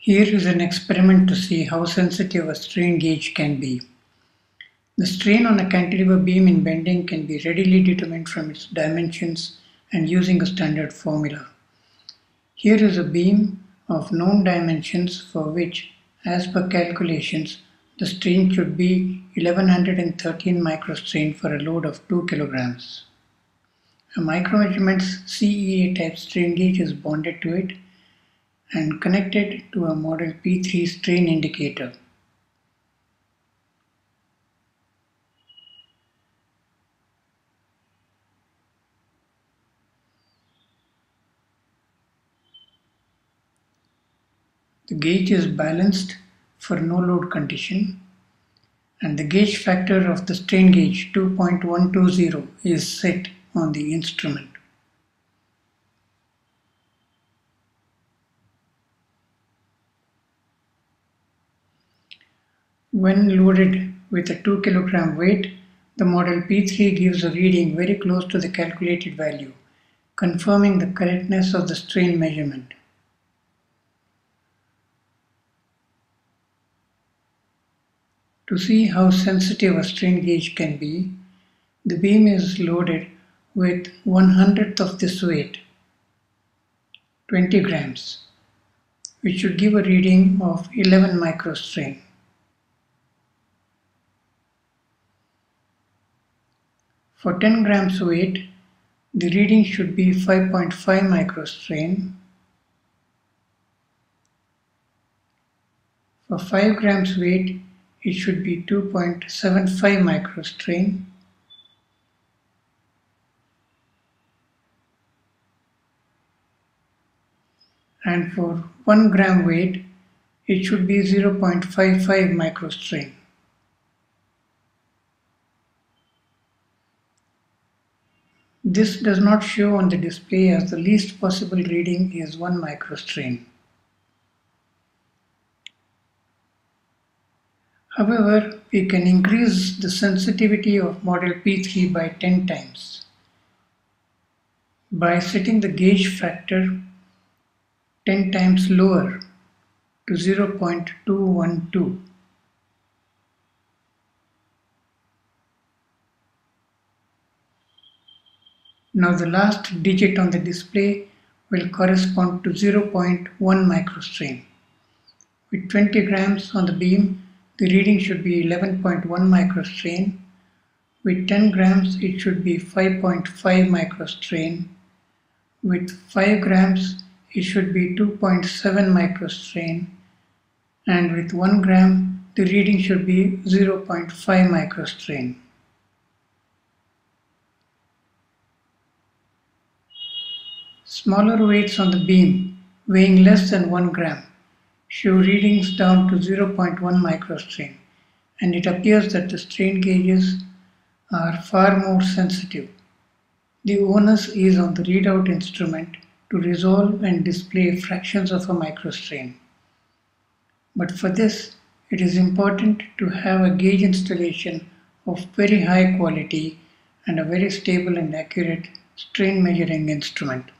Here is an experiment to see how sensitive a strain gauge can be. The strain on a cantilever beam in bending can be readily determined from its dimensions and using a standard formula. Here is a beam of known dimensions for which, as per calculations, the strain should be 1113 microstrain for a load of 2 kilograms. A Micro-Measurements CEA type strain gauge is bonded to it and connected to a model P3 strain indicator. The gauge is balanced for no load condition and the gauge factor of the strain gauge 2.120 is set on the instrument. When loaded with a 2 kg weight, the model P3 gives a reading very close to the calculated value, confirming the correctness of the strain measurement. To see how sensitive a strain gauge can be, the beam is loaded with one hundredth of this weight, 20 grams, which should give a reading of 11 microstrain. For 10 grams weight, the reading should be 5.5 microstrain. For 5 grams weight, it should be 2.75 microstrain. And for 1 gram weight, it should be 0.55 microstrain. This does not show on the display as the least possible reading is 1 microstrain. However, we can increase the sensitivity of model P3 by 10 times by setting the gauge factor 10 times lower to 0.212. Now the last digit on the display will correspond to 0.1 microstrain. With 20 grams on the beam, the reading should be 11.1 microstrain. With 10 grams, it should be 5.5 microstrain. With 5 grams, it should be 2.7 microstrain. And with 1 gram, the reading should be 0.5 microstrain. Smaller weights on the beam, weighing less than 1 gram, show readings down to 0.1 microstrain, and it appears that the strain gauges are far more sensitive. The onus is on the readout instrument to resolve and display fractions of a microstrain. But for this, it is important to have a gauge installation of very high quality and a very stable and accurate strain measuring instrument.